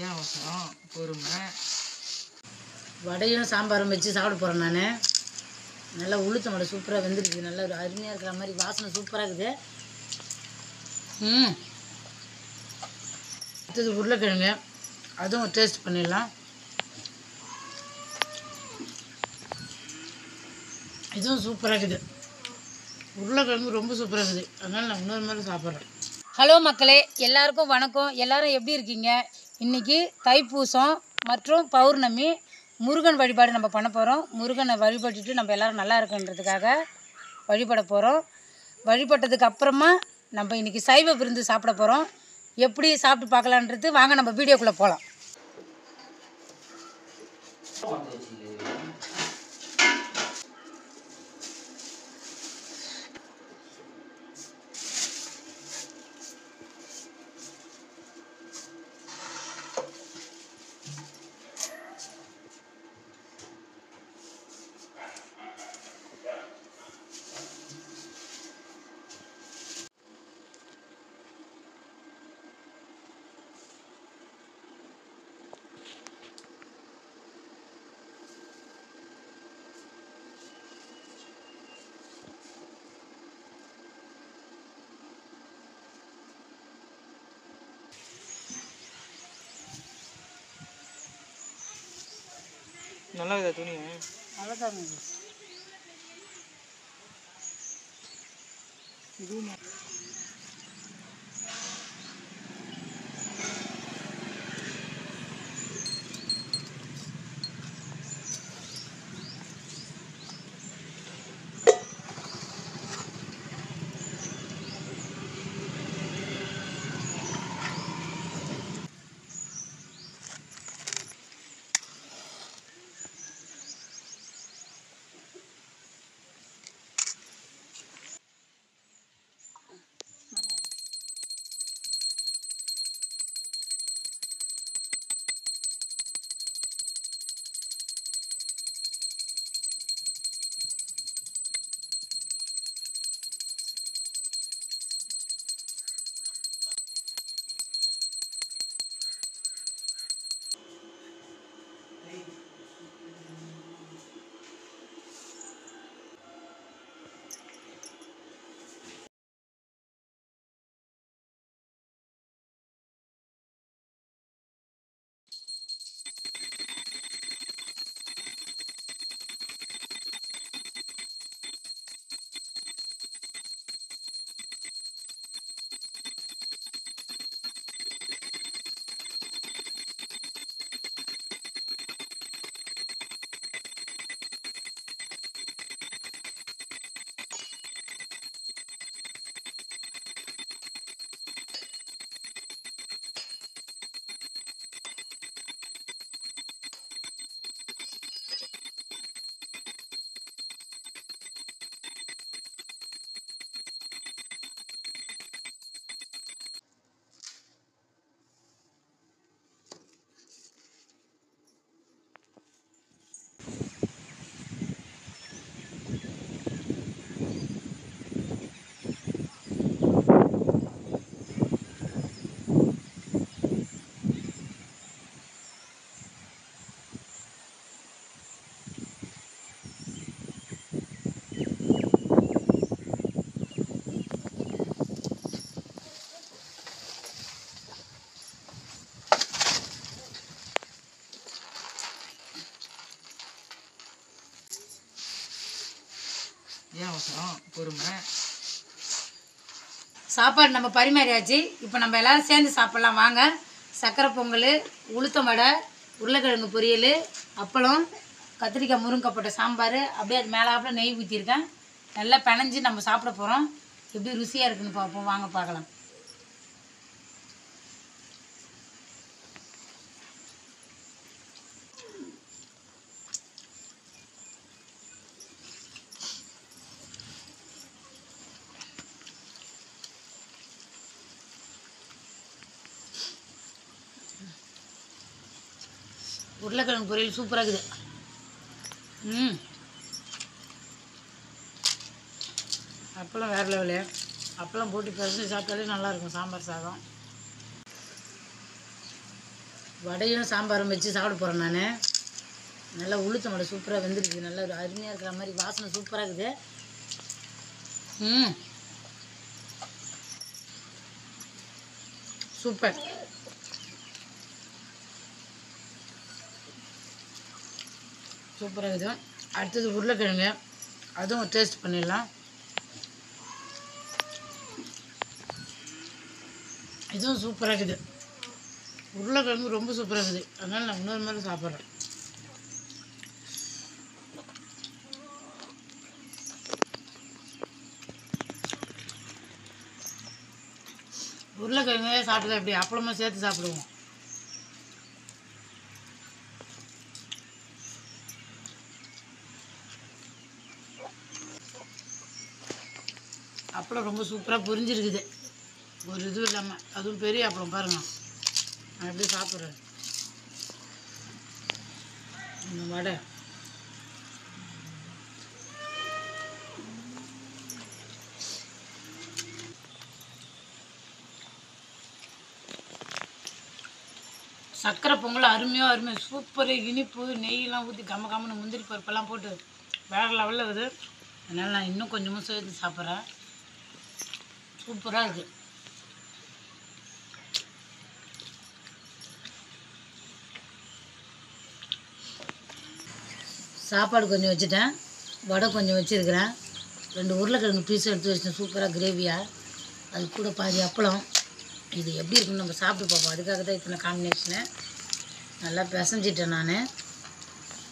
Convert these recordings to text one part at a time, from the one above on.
ஏன் அவசரம் பொறுமை வடையும் சாம்பாரும் வச்சு சாப்பிட போகிறேன் நான். நல்லா உளுத்தம் வடை சூப்பராக வெந்திருக்கு நல்லா ஒரு அருமையாக இருக்கிற மாதிரி வாசனை சூப்பராக இருக்குது. ம். அடுத்தது உருளைக்கிழங்கு. அதுவும் டேஸ்ட் பண்ணிடலாம். இதுவும் சூப்பராக இருக்குது. உருளைக்கிழங்கு ரொம்ப சூப்பராக இருக்குது. அதனால் நான் இன்னொரு மாதிரி சாப்பிட்றேன். ஹலோ மக்களே எல்லாருக்கும் வணக்கம். எல்லாரும் எப்படி இருக்கீங்க? இன்றைக்கி தைப்பூசம் மற்றும் பௌர்ணமி முருகன் வழிபாடு நம்ம பண்ண போகிறோம் முருகனை வழிபட்டுட்டு நம்ம எல்லோரும் நல்லா இருக்குன்றதுக்காக வழிபட போகிறோம் வழிபட்டதுக்கு அப்புறமா நம்ம இன்றைக்கி சைவ விருந்து சாப்பிட போகிறோம் எப்படி சாப்பிட்டு பார்க்கலான்றது வாங்க நம்ம வீடியோக்குள்ளே போகலாம் நல்லா இருக்குதா துணி? நல்லா தான் இதுவும் பொறுமை. சாப்பாடு நம்ம பரிமாறியாச்சு. இப்போ நம்ம எல்லோரும் சேர்ந்து சாப்பிட்லாம். வாங்க. சக்கரை பொங்கல் உளுத்தம் வடை உருளைக்கிழங்கு பொரியல் அப்பளம் கத்திரிக்காய் முருங்கை போட்ட சாம்பார். அப்படியே அது மேலாப்பில் நெய் ஊற்றிருக்கேன் நல்லா பிணைஞ்சு நம்ம சாப்பிட போகிறோம் எப்படி ருசியாக இருக்குன்னு பார்ப்போம். வாங்க பார்க்கலாம். உருளைக்கிழங்கு பொரியல் சூப்பராக இருக்குது. ம். அப்பளம் வேறு லெவலு அப்பளம் போட்டு பிசைஞ்சு சாப்பிட்டாலே நல்லாயிருக்கும் சாம்பார் சாதம். வடையும் சாம்பாரும் வச்சு சாப்பிட போகிறேன் நான். நல்லா உளுத்தம் வடை சூப்பராக வந்துருக்குது. நல்லா ஒரு அருமையாக இருக்கிற மாதிரி வாசனை சூப்பராக இருக்குது. ம். சூப்பர் சூப்பராக இருக்குது. அடுத்தது உருளைக்கிழங்கு. அதுவும் டேஸ்ட் பண்ணிடலாம். இதுவும் சூப்பராக இருக்குது. உருளைக்கிழங்கு ரொம்ப சூப்பராக இருக்குது. அதனால் நான் இன்னொரு மாதிரி சாப்பிட்றேன். உருளைக்கிழங்கு சாப்பிட்டது எப்படி? அப்பளமா சேர்த்து சாப்பிடுவோம். அப்பளம் ரொம்ப சூப்பராக புரிஞ்சிருக்குது. ஒரு இதுவும் இல்லாமல் அதுவும் பெரிய அப்பளம் பாருங்கள் நான் எப்படி சாப்பிட்றேன்? இந்த வடை. சக்கரை பொங்கல் அருமையாக அருமையாக சூப்பர் இனிப்பு நெய்யெல்லாம் ஊற்றி கம்ம கம்மனு முந்திரி பருப்பெல்லாம் போட்டு வேறு லெவலில் இருக்குது. அதனால் நான் இன்னும் கொஞ்சமாக சேர்த்து சாப்பிட்றேன். சூப்பராக இருக்குது சாப்பாடு கொஞ்சம் வச்சுட்டேன். வடை கொஞ்சம் வச்சுருக்கிறேன். ரெண்டு உருளைக்கிழங்கு பீஸ் எடுத்து வச்சுட்டேன். சூப்பராக கிரேவியாக அது கூட பாதி அப்பளம். இது எப்படி இருக்குன்னு நம்ம சாப்பிட்டு பார்ப்போம். அதுக்காக தான் இத்தனை காம்பினேஷனு நல்லா பிசைஞ்சிட்டேன் நான்.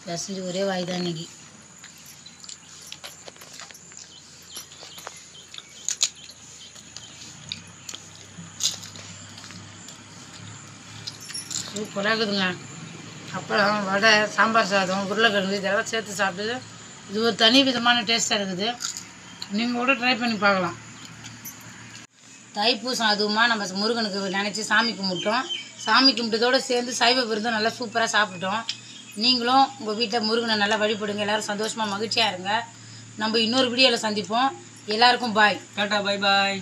பிசைஞ்சு ஒரே வாய் தான் இன்றைக்கி சூப்பராக இருக்குதுங்க அப்புறம் வடை சாம்பார் சாதம் உருளைக்கிழங்கு இதெல்லாம் சேர்த்து சாப்பிட்டு இது ஒரு தனி விதமான டேஸ்ட்டாக இருக்குது. நீங்கள் கூட ட்ரை பண்ணி பார்க்கலாம். தைப்பூசம் அதுவுமா நம்ம முருகனுக்கு நினச்சி சாமி கும்பிட்டோம். சாமி கும்பிட்டதோடு சேர்ந்து சைவ விருதம் நல்லா சூப்பராக சாப்பிட்டோம். நீங்களும் உங்கள் வீட்டில் முருகனை நல்லா வழிபடுங்க. எல்லோரும் சந்தோஷமாக மகிழ்ச்சியாக இருங்க. நம்ம இன்னொரு வீடியோவில் சந்திப்போம். எல்லாருக்கும் பாய் டாட்டா பை பாய்